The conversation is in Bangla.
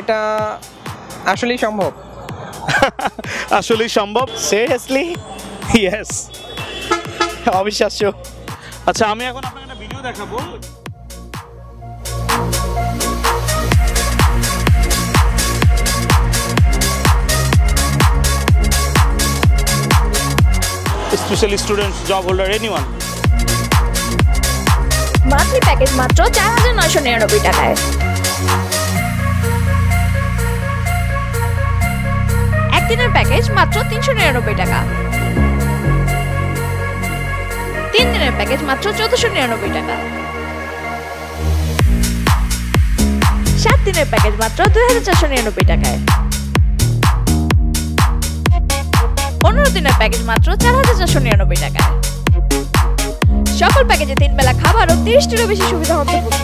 এটা আসলেই সম্ভব? আসলেই সম্ভব? সিরিয়াসলি ইয়েস অবিশ্বাস্য। আচ্ছা আমি এখন আপনাকে একটা ভিডিও দেখাবো। Specially student job holder anyone monthly package মাত্র চার হাজার নয়শো নিরানব্বই টাকায়। একদিনের প্যাকেজ মাত্র তিনশো নিরানব্বই টাকা। তিন দিনের প্যাকেজ মাত্র চোদ্দশো নিরানব্বই টাকা। সাত দিনের প্যাকেজ মাত্র দুই হাজার চারশো নিরানব্বই টাকায়। পনেরো দিনের প্যাকেজ মাত্র চার হাজার চারশো নিরানব্বই টাকায়। সকল প্যাকেজে তিন বেলা খাবার ও তিরিশটিরও বেশি সুবিধা অন্তর্ভুক্ত